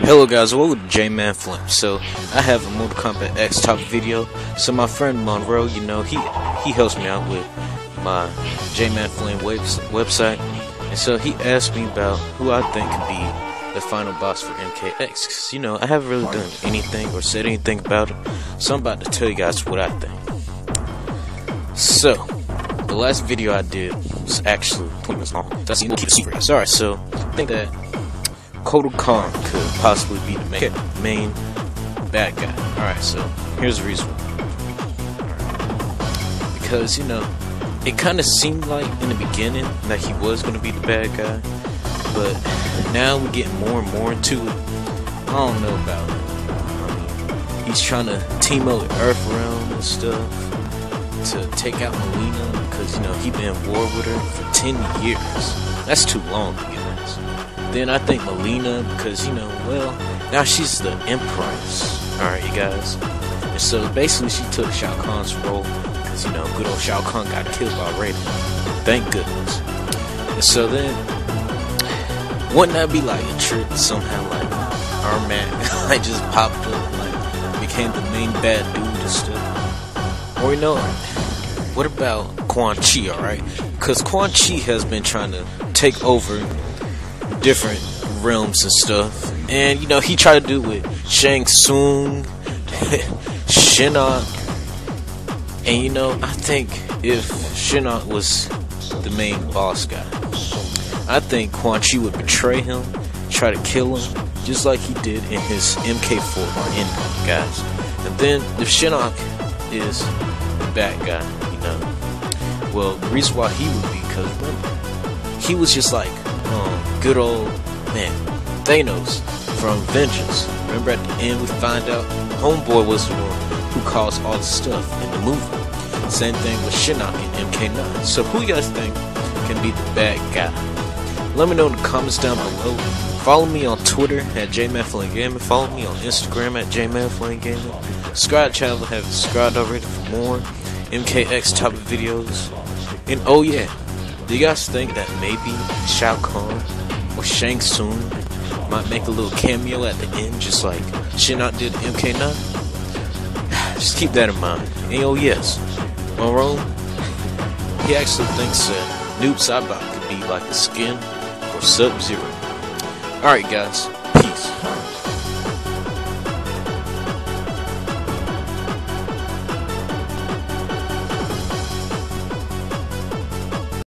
Hello guys, welcome to J-Man Flame. So, I have a Mortal Kombat X top video. So my friend Monroe, you know, he he helps me out with my J-Man Flame webs website. And so he asked me about who I think could be the final boss for MKX. Cause, you know, I haven't really done anything or said anything about it. So I'm about to tell you guys what I think. So, the last video I did was actually 20 minutes long. That's keep it secret. Sorry, so I think that Kotal Kahn could possibly be the main, main bad guy. Alright, so here's the reason. Because, you know, it kind of seemed like in the beginning that he was going to be the bad guy, but now we're getting more and more into it. I don't know about it. I mean, he's trying to team up with Earth Realm and stuff to take out Mileena because, you know, he been in war with her for 10 years. That's too long to get honest. Then I think Mileena because, you know, well, now she's the Empress. Alright, you guys. And so basically, she took Shao Kahn's role because, you know, good old Shao Kahn got killed by Raiden. Thank goodness. And so then, wouldn't that be like a trick somehow, like our man like just popped up, like became the main bad dude and stuff? Or you know, what about Quan Chi, alright? Because Quan Chi has been trying to take over different realms and stuff. And you know, he tried to do it with Shang Tsung, Shinnok. And you know, I think if Shinnok was the main boss guy, I think Quan Chi would betray him, try to kill him, just like he did in his MK4 or Endgame, guys. And then if Shinnok is the bad guy, you know, well, the reason why he would be because he was just like um, good old man Thanos from Vengeance. Remember at the end we find out Homeboy was the one who caused all the stuff in the movie. Same thing with Shinnok and MK9. So who you guys think can be the bad guy? Let me know in the comments down below. Follow me on Twitter at JManFlameGaming. Follow me on Instagram at JManFlameGaming. Subscribe channel if you haven't subscribed already for more MKX type of videos. And oh yeah, do you guys think that maybe Shao Kahn or Shang Tsung might make a little cameo at the end, just like Shinnok did in MK9? Just keep that in mind. And oh yes, Monroe, he actually thinks that Noob Saibot could be like a skin or Sub Zero. Alright guys, peace.